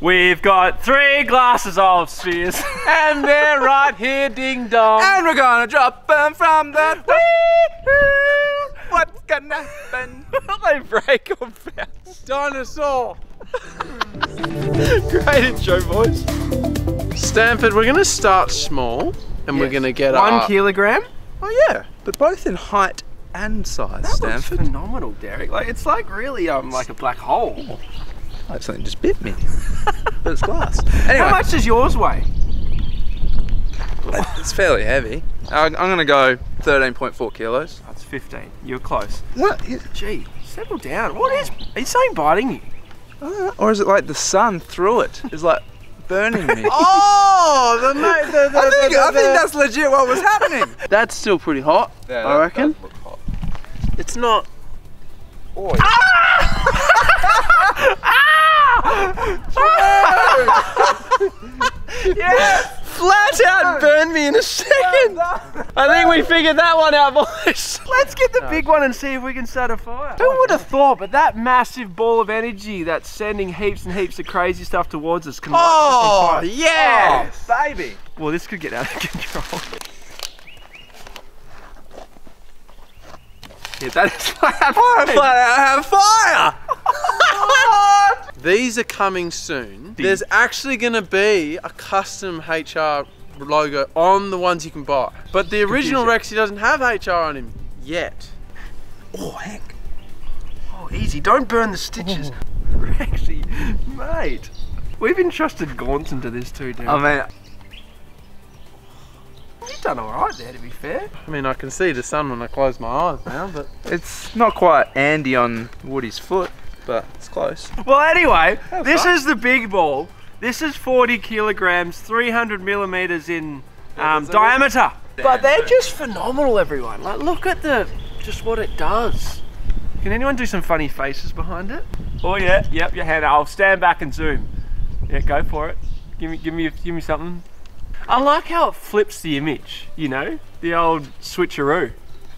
We've got three glasses of spheres. and they're right here, ding dong. And we're gonna drop them from the. What's gonna happen? they break or bounce. Dinosaur. Great intro, boys. Stanford, we're gonna start small and we're gonna get up. One up. kilogram? Oh yeah, but both in height and size, That Stanford. looks phenomenal, Derek. Like it's like really um like a black hole. Like something just bit me. but it's glass. Anyway, How much does yours weigh? it's fairly heavy. I'm, I'm gonna go 13.4 kilos. That's 15. You're close. What? Gee, settle down. What is? Are you saying biting you? Uh, or is it like the sun through it? it is like burning me? Oh, the mate. The, the, I think I think that's legit what was happening. that's still pretty hot. I reckon. It's not. Oh, Flat out burned me in a second. I think we figured that one out, boys. Let's get the big one and see if we can start a fire. Who would have thought, but that massive ball of energy that's sending heaps and heaps of crazy stuff towards us can light Oh, fire. yes. Oh, baby. Well, this could get out of control. Yeah, that is flat out. Flat out have fire. These are coming soon. There's actually going to be a custom HR logo on the ones you can buy. But the original Rexy doesn't have HR on him yet. Oh heck. Oh, easy. Don't burn the stitches. Oh. Actually, mate. We've entrusted Gaunson to this too, Dan. I mean, You've done alright there, to be fair. I mean, I can see the sun when I close my eyes now, but it's not quite Andy on Woody's foot, but it's close. Well, anyway, this fun. is the big ball. This is 40 kilograms, 300 millimeters in um, there's diameter. But they're just phenomenal, everyone. Like, look at the just what it does. Can anyone do some funny faces behind it? Oh yeah, yep, your hand. I'll stand back and zoom. Yeah, go for it. Give me, give me, give me something. I like how it flips the image. You know, the old switcheroo.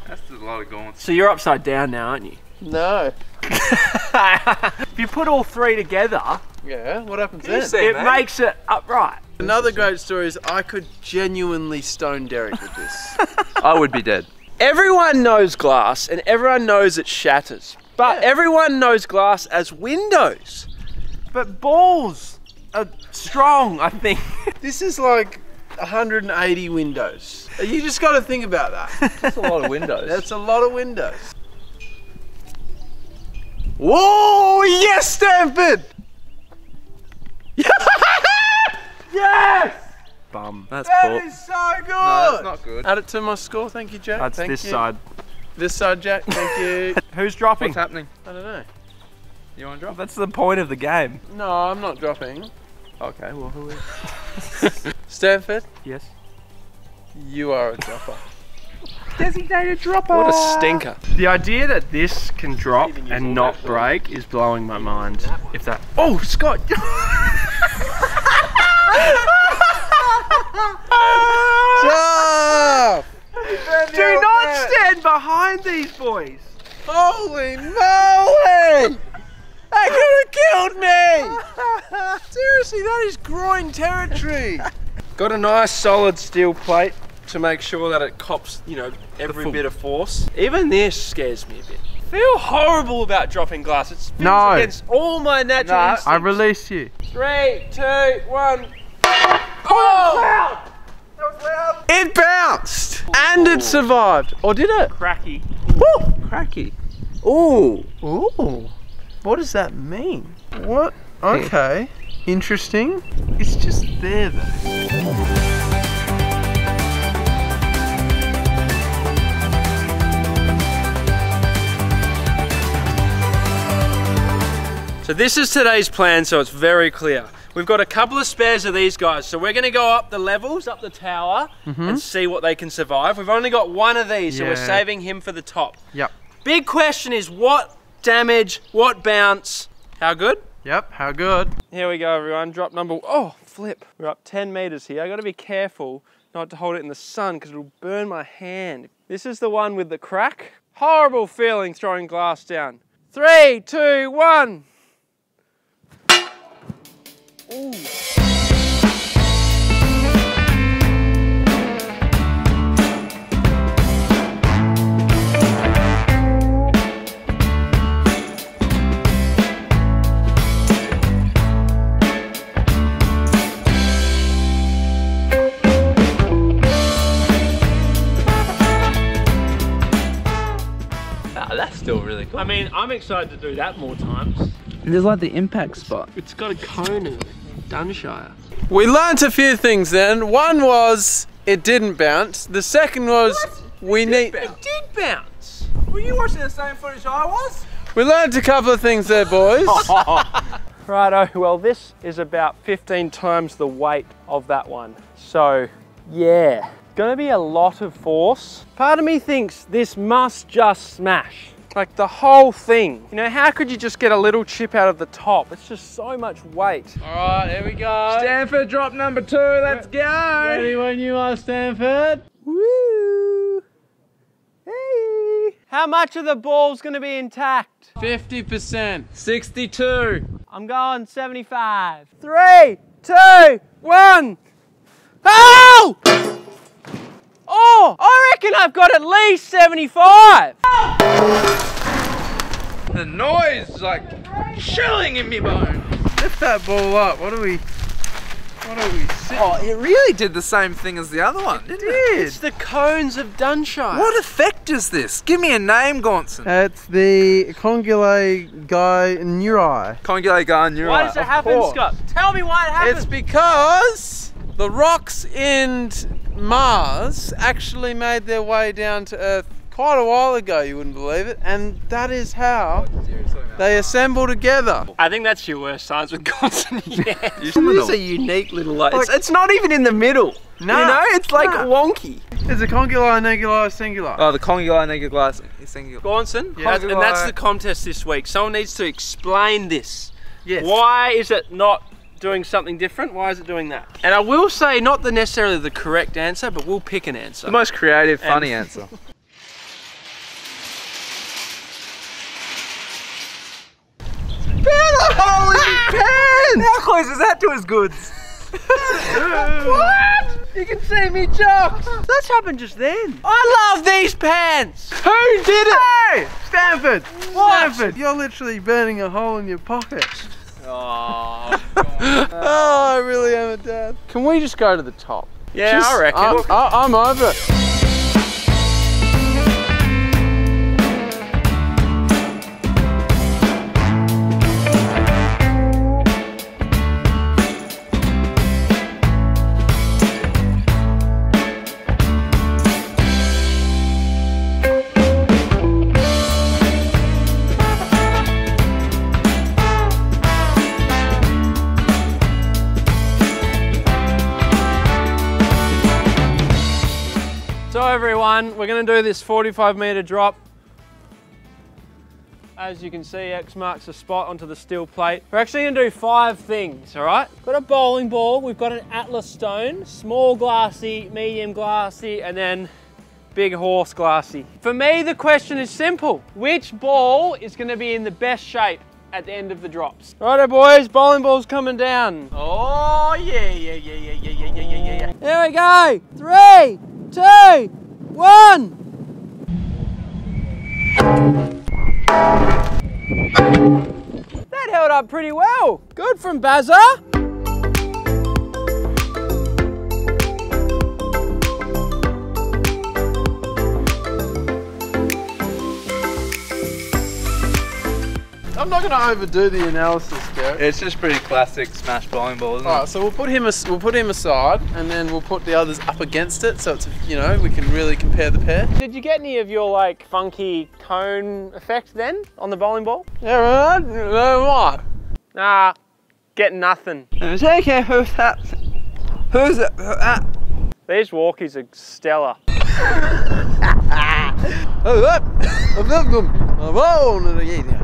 That's a lot of going. So you're upside down now, aren't you? No. if you put all three together, Yeah, what happens then? see? It mate. makes it upright. Another great story is I could genuinely stone Derek with this. I would be dead. everyone knows glass and everyone knows it shatters. But everyone knows glass as windows. But balls are strong, I think. This is like 180 windows. You just got to think about that. That's a lot of windows. That's a lot of windows. Whoa! Yes, Stanford! yes! Bum. That's That poor. is so good! No, that's not good. Add it to my score, thank you, Jack. That's thank this you. side. This side, Jack. Thank you. Who's dropping? What's happening? I don't know. You want to drop? That's the point of the game. No, I'm not dropping. Okay, well, who is? Stanford, Yes. you are a dropper. Designated dropper. What a stinker. The idea that this can drop and not break is blowing my mind. If that. Oh, Scott! Jeff! Do not stand behind these boys. Holy moly! That could have killed me! Seriously, that is groin territory. Got a nice solid steel plate to make sure that it cops, you know, every bit of force. Even this scares me a bit. feel horrible about dropping glass. It's No. against all my natural I instincts. release you. Three, two, one. Oh! That was loud. It bounced and it survived. Or did it? Cracky. Woo! Cracky. Ooh. Ooh. What does that mean? What? Okay. Interesting. It's just there though. So this is today's plan, so it's very clear. We've got a couple of spares of these guys, so we're going to go up the levels, up the tower, mm-hmm. and see what they can survive. We've only got one of these, so we're saving him for the top. Yep. Big question is what damage, what bounce, how good? Yep. How good? Here we go, everyone. Drop number. Oh, flip. We're up 10 meters here. I got to be careful not to hold it in the sun because it'll burn my hand. This is the one with the crack. Horrible feeling throwing glass down. Three, two, one. That's still really cool. I mean, I'm excited to do that more times. There's like the impact spot. It's got a cone in it. Dunshire. We learnt a few things then. One was it didn't bounce. The second was we need. It did bounce. Were you watching the same footage I was? We learnt a couple of things there, boys. Righto, well this is about 15 times the weight of that one. So, yeah, gonna be a lot of force. Part of me thinks this must just smash. Like the whole thing. You know, how could you just get a little chip out of the top? It's just so much weight. All right, here we go. Stanford drop number two, let's go! Ready when you are, Stanford. Woo! Hey! How much of the ball's gonna be intact? 50%. 62. I'm going 75. Three, two, one. Oh! Oh, I reckon I've got at least 75. The noise is like chilling in me bone. Lift that ball up. What are we? What are we sitting? Oh, it really did the same thing as the other one, it didn't it? It's the cones of Dunshire. What effect is this? Give me a name, Gaunson. It's the Congulate Guy Neuri. Congulate Garnier. Why does it of happen, course. Scott? Tell me why it happens. It's because the rocks in Mars actually made their way down to Earth quite a while ago, you wouldn't believe it, and that is how oh, they assemble together. I think that's your worst science with Gaunson yet. You It should is a unique little light. It's, it's not even in the middle. No, you know, it's like no. wonky. It's a Conguli Neguli Singular. Oh, the Congulate Naked Glass. Singular. Gaunson, Yeah. and that's the contest this week. Someone needs to explain this. yes. Why is it not doing something different? Why is it doing that? And I will say, not the necessarily the correct answer, but we'll pick an answer. The most creative, And- funny answer. Ah! How close is that to his goods? what? You can see me jocks. That's happened just then. I love these pants. Who did it? Hey, Stanford. What? Stanford, you're literally burning a hole in your pocket. Oh. Oh, I really am a dad. Can we just go to the top? Yeah, Just- I reckon. I, I, I'm over So everyone, we're gonna do this 45 meter drop. As you can see, X marks the spot onto the steel plate. We're actually gonna do five things, all right? Got a bowling ball, we've got an Atlas stone, small glassy, medium glassy, and then big horse glassy. For me, the question is simple. Which ball is gonna be in the best shape at the end of the drops? Righto boys, bowling ball's coming down. Oh, yeah, yeah, yeah, yeah, yeah, yeah, yeah, yeah, yeah. Here we go. Three, two, one. That held up pretty well. Good from Bazza. I'm not going to overdo the analysis, Derek. It's just pretty classic smash bowling ball, isn't it? All right, so we'll put him as, we'll put him aside, and then we'll put the others up against it, so it's you know we can really compare the pair. Did you get any of your like funky cone effect then on the bowling ball? Yeah, right. No what? Nah, getting nothing. it? Okay, who's that? Who's that? Ah. These walkies are stellar.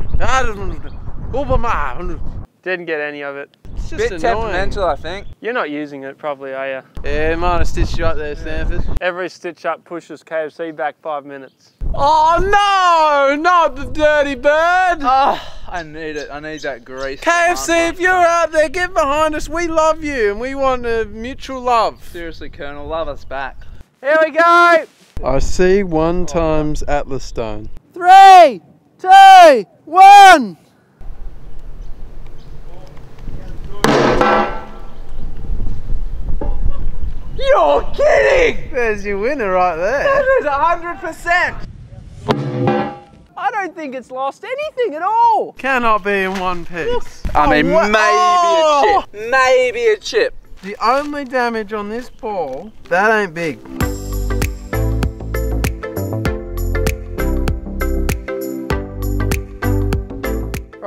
Didn't get any of it. It's just Bit annoying. temperamental, I think. You're not using it probably, are you? Yeah, might have stitched you up there, Stanford. Every stitch up pushes KFC back five minutes. Oh no, not the dirty bird. Oh, I need it. I need that grease. KFC, if you're out there, get behind us. We love you and we want a mutual love. Seriously, Colonel, love us back. Here we go. I see one oh, times Atlas Stone. Three, two, one. You're kidding! There's your winner right there. That is hundred percent. I don't think it's lost anything at all. Cannot be in one piece. I mean, oh, what- maybe Oh! a chip. Maybe a chip. The only damage on this ball, that ain't big.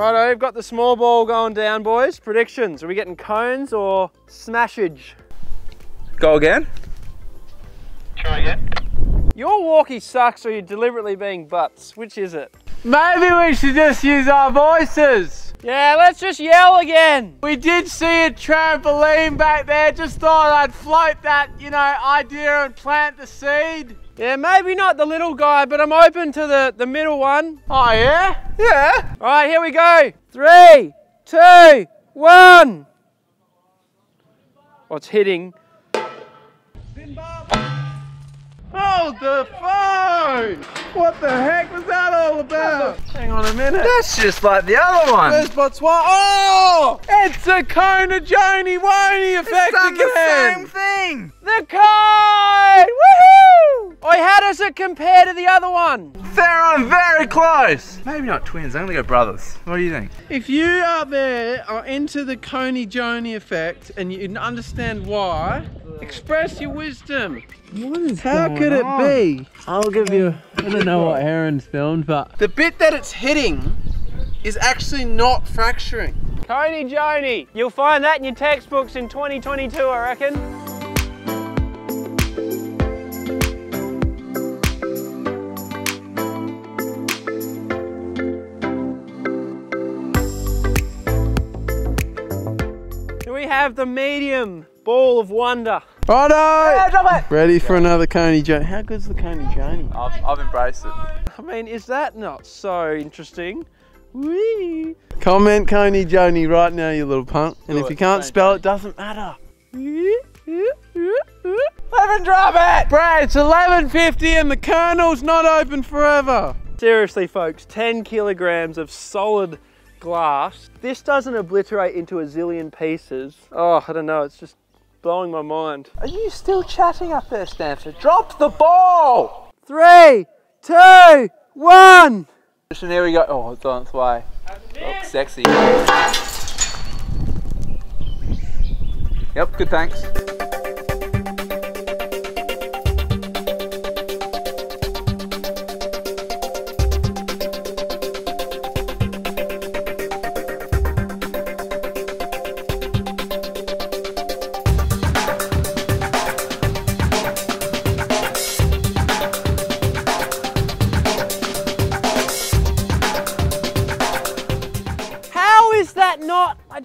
Righto, we've got the small ball going down, boys. Predictions: Are we getting cones or smashage? Go again. Try again. Your walkie sucks, or you're deliberately being butts. Which is it? Maybe we should just use our voices. Yeah, let's just yell again. We did see a trampoline back there. Just thought I'd float that, you know, idea and plant the seed. Yeah, maybe not the little guy, but I'm open to the, the middle one. Oh yeah? Yeah. All right, here we go. Three, two, one. Oh, What's hitting? Hold the phone! What the heck was that all about? Hang on a minute. That's just like the other one. There's Botswana. Oh! It's a Kona Joni Woney effect the again! same thing. The cone! Woohoo! Oi, how does it compare to the other one? They're on very close. Maybe not twins. I'm gonna go brothers. What do you think? If you out there are into the Coney Joni effect and you understand why, express your wisdom. What is How could it be? I'll give you. I don't know what Herron's filmed, but The bit that it's hitting is actually not fracturing. Coney Joni. You'll find that in your textbooks in 2022, I reckon. Have the medium ball of wonder? Righto! drop it. Ready for another Coney Joni. How good's the Coney Joni? I've, I've embraced it. I mean, is that not so interesting? Whee! Comment Coney Joni right now, you little punk. And Do if it. you can't Coney spell it, doesn't matter. Haven't drop it. Brad, it's 11.50 and the Colonel's not open forever. Seriously, folks, 10 kilograms of solid glass. This doesn't obliterate into a zillion pieces. Oh, I don't know, it's just blowing my mind. Are you still chatting up there, Stanford? Drop the ball. Three, two, one. And there we go. Oh, it's on its way. Looks sexy. Yep, good thanks.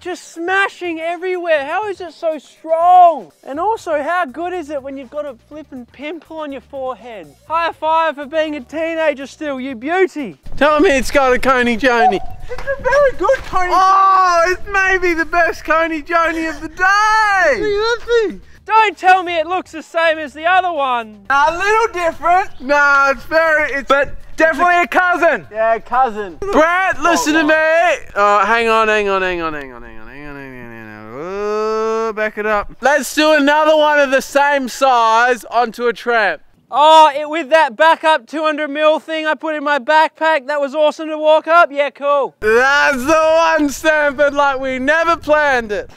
Just smashing everywhere? How is it so strong? And also, how good is it when you've got a flippin' pimple on your forehead? High five for being a teenager still, you beauty. Tell me it's got a Coney Joni. It's a very good Coney. Oh, it's maybe the best Coney Joni of the day. Don't tell me it looks the same as the other one. A little different. No, it's very, it's... But definitely a cousin. Yeah, cousin. Brett, listen to oh, me. Oh, hang on, hang on, hang on, hang on, hang on, hang on, hang on. Oh, back it up. Let's do another one of the same size onto a tramp. Oh, it, with that backup 200 mil thing I put in my backpack, that was awesome to walk up? Yeah, cool. That's the one, Stanford, like we never planned it.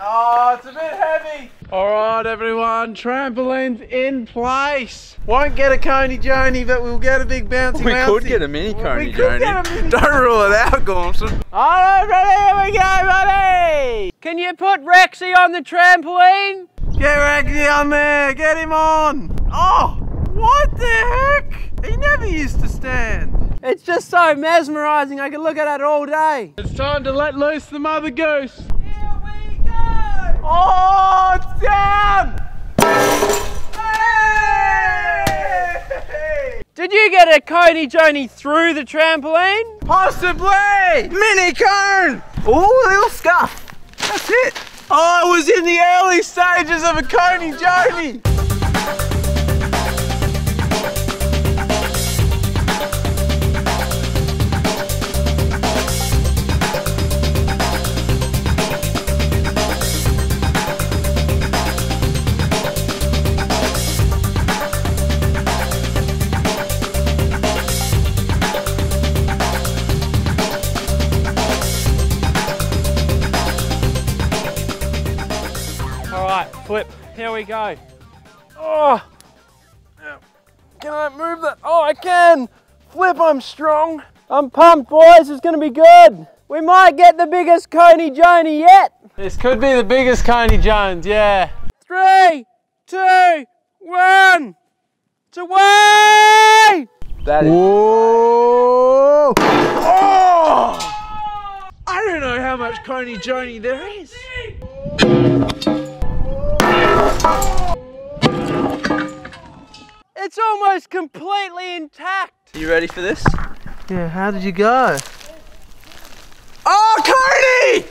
Oh, it's a bit heavy. All right, everyone, trampoline's in place. Won't get a Coney Joni, but we'll get a big bouncy We bouncy. could get a mini Coney we Joni. mini- Don't rule it out, Gaunson. All right, ready? Here we go, buddy. Can you put Rexy on the trampoline? Get Rexy on there, get him on. Oh, what the heck? He never used to stand. It's just so mesmerizing. I could look at it all day. It's time to let loose the mother goose. Here we go. Oh! Hey! Did you get a Coney Joni through the trampoline? Possibly! Mini cone! Oh, little scuff. That's it. Oh, I was in the early stages of a Coney Joni. All right, flip. Here we go. Oh, can I move that? Oh, I can. Flip, I'm strong. I'm pumped, boys. It's gonna be good. We might get the biggest Coney Joni yet. This could be the biggest Coney Jones, yeah. Three, two, one. It's away! That is. Whoa! Oh! I don't know how much Coney Joni there is. Almost completely intact. You ready for this? Yeah, how did you go? Oh, Coney!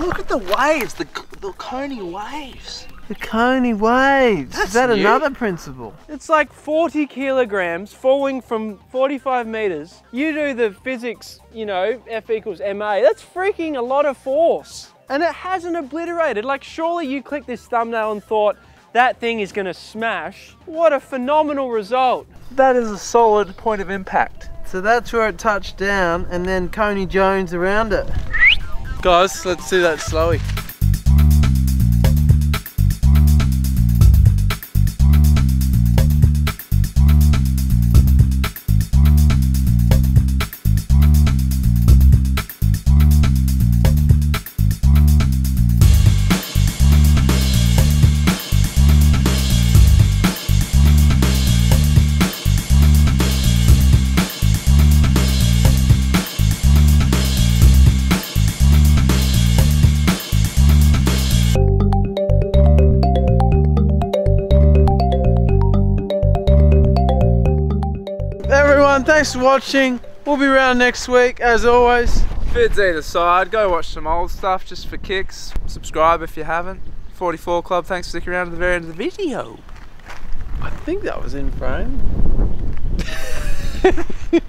Look at the waves, the, the Coney waves. The Coney waves. That's Is that new. another principle? It's like 40 kilograms falling from 45 meters. You do the physics, you know, F equals ma. That's freaking a lot of force. And it hasn't obliterated. Like, surely you clicked this thumbnail and thought, that thing is gonna smash. What a phenomenal result. That is a solid point of impact. So that's where it touched down, and then Coney Jones around it. Guys, let's do that slowly. Thanks for watching. We'll be around next week, as always. Vids either side. Go watch some old stuff just for kicks. Subscribe if you haven't. 44 Club, thanks for sticking around to the very end of the video. I think that was in frame.